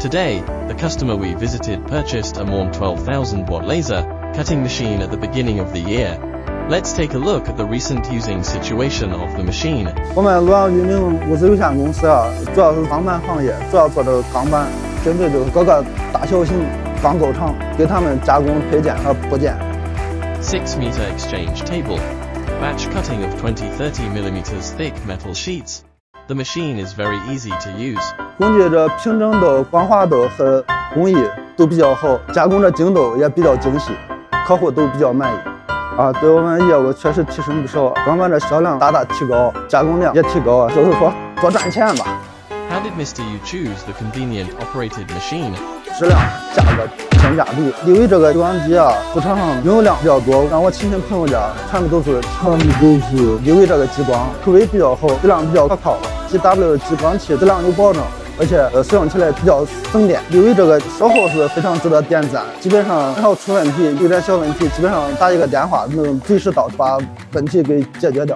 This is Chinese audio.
Today, the customer we visited purchased a MORM 12,000 watt laser cutting machine at the beginning of the year. Let's take a look at the recent using situation of the machine. 我们洛阳裕民物资有限公司啊，主要是钢板行业，主要做这个钢板，针对这个各个大小型钢构厂，给他们加工配件和部件。 6 meter exchange table. Batch cutting of 20 30 millimeters thick metal sheets. The machine is very easy to use. 工具这平整度、光滑度和工艺都比较好，加工这精度也比较精细，客户都比较满意。啊，对我们业务确实提升不少，钢板的销量大大提高，加工量也提高，就是说多赚钱吧。How did Mr. Yu choose the convenient operated machine? 质量、价格、性价比。因为这个激光机啊，市场上拥有量比较多，让我亲戚朋友家全部都是，全部都是。因为这个激光口碑比较好，质量比较可靠，GW 激光器质量有保证。而且呃使用起来比较省电，因为这个售后是非常值得点赞。基本上只要出问题，有点小问题，基本上打一个电话能及时到把问题给解决掉。